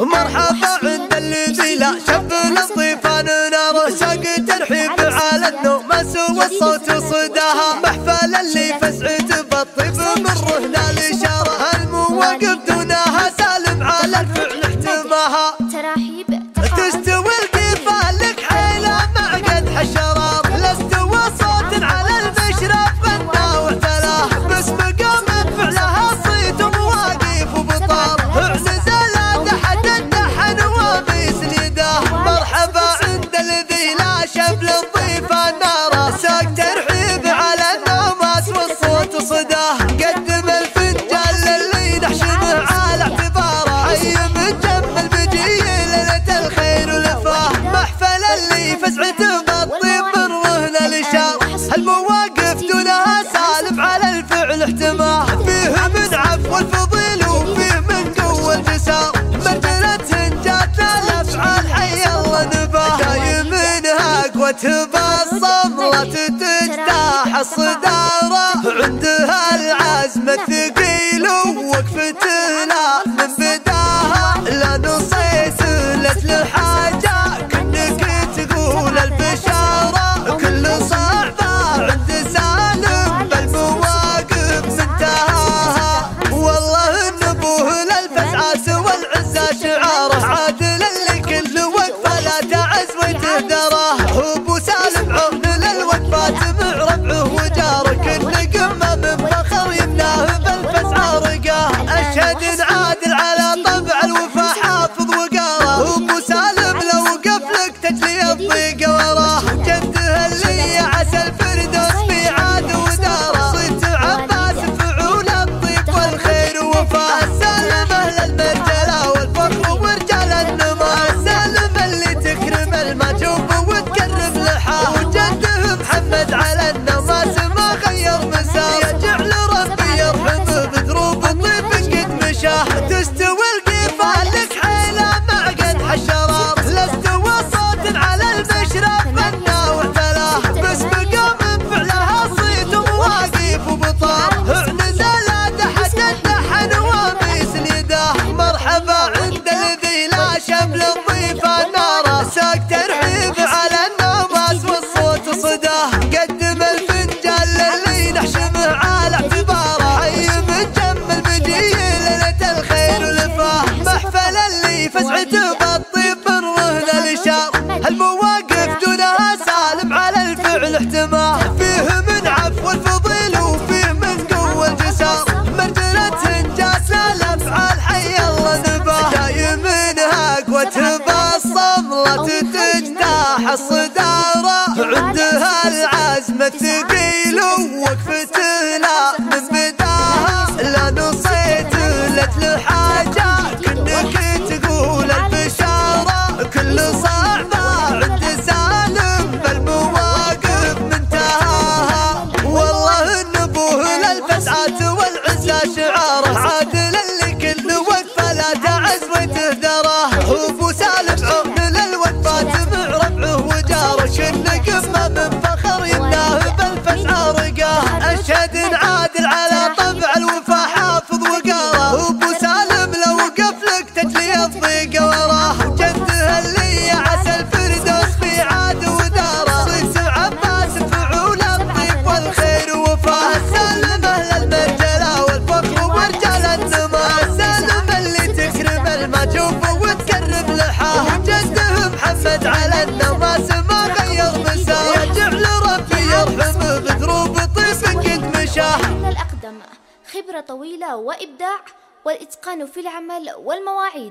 مرحبا عند الفيلا شب لطيفان نار شاق ترحيب على النوم سوى الصوت صداها محفل اللي فزعت بالطيب من رهنا لشارة المواقف دونها سالم على الفعل احتماها تراحيب تستوي وحده قدم الفنجان للي نحشمه على اعتباره أي مجمل البجي ليلة الخير ولفاه محفل اللي فزعته مطي من رهن الاشار هالمواقف دونها سالف على الفعل احتماه فيه من عفو الفضيل وفيه من قوة الجسار. مجلة جاتنا الافعال حي الله نباه. دايم منها قوة aslında شاه الأقدم خبرة طويلة وإبداع والإتقان في العمل والمواعيد.